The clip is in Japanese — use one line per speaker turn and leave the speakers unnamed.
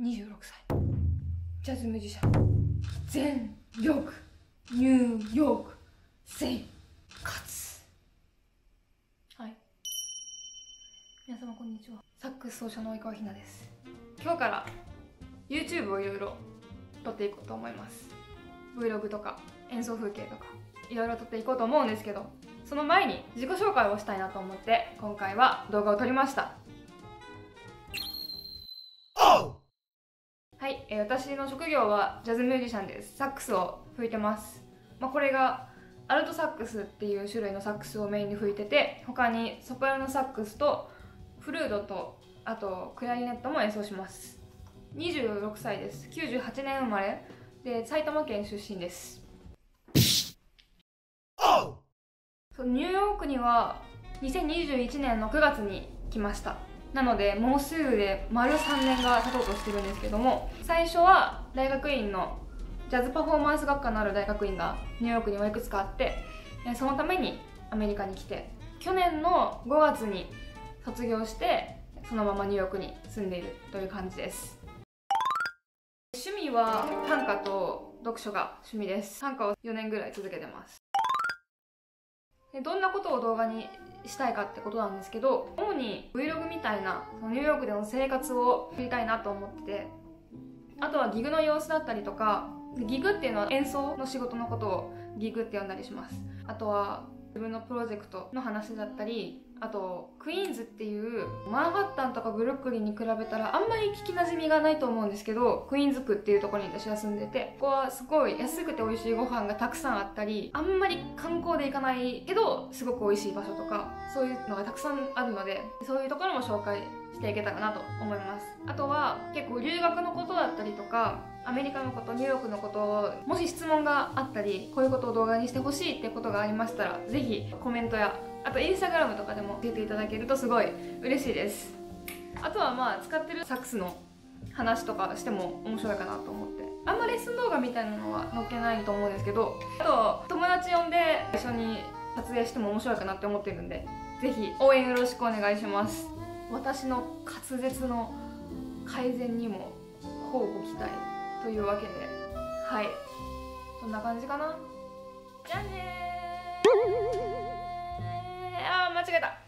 26歳。ジャズミュージシャン。全力。ニューヨーク。生活はい。皆様こんにちは。サックス奏者の及川ひなです。今日から YouTube をいろいろ撮っていこうと思います。Vlog とか演奏風景とかいろいろ撮っていこうと思うんですけどその前に自己紹介をしたいなと思って今回は動画を撮りました。はい、えー、私の職業はジャズミュージシャンです。サックスを吹いてます、まあ、これがアルトサックスっていう種類のサックスをメインに吹いてて他にソプラノサックスとフルードとあとクラリネットも演奏します。26歳です。98年生まれ。で埼玉県出身です。ニューヨークには2021年の9月に来ましたなのでもうすぐで丸3年が経とうとしてるんですけども最初は大学院のジャズパフォーマンス学科のある大学院がニューヨークにはいくつかあってそのためにアメリカに来て去年の5月に卒業してそのままニューヨークに住んでいるという感じです。趣味は短歌と読書が趣味です。短歌を4年ぐらい続けてます。どんなことを動画にしたいかってことなんですけど主に Vlog みたいなそのニューヨークでの生活を撮りたいなと思っててあとはギグの様子だったりとかギグっていうのは演奏の仕事のことをギグって呼んだりします。あとは自分のプロジェクトの話だったりあとクイーンズっていうマンハッタンとかブルックリンに比べたらあんまり聞きなじみがないと思うんですけどクイーンズ区っていうところに私は住んでてここはすごい安くて美味しいご飯がたくさんあったりあんまり観光で行かないけどすごく美味しい場所とかそういうのがたくさんあるのでそういうところも紹介していけたらなと思います。あとは結構留学のことだったりとかアメリカのことニューヨークのことをもし質問があったりこういうことを動画にしてほしいってことがありましたら是非コメントやあとインスタグラムとかでも出ていただけるとすごい嬉しいです。あとはまあ使ってるサックスの話とかしても面白いかなと思って。あんまレッスン動画みたいなのは載っけないと思うんですけどあと友達呼んで一緒に撮影しても面白いかなって思ってるんで是非応援よろしくお願いします。私の滑舌の改善にも乞うご期待。というわけではい。そんな感じかな？じゃあねあー間違えた。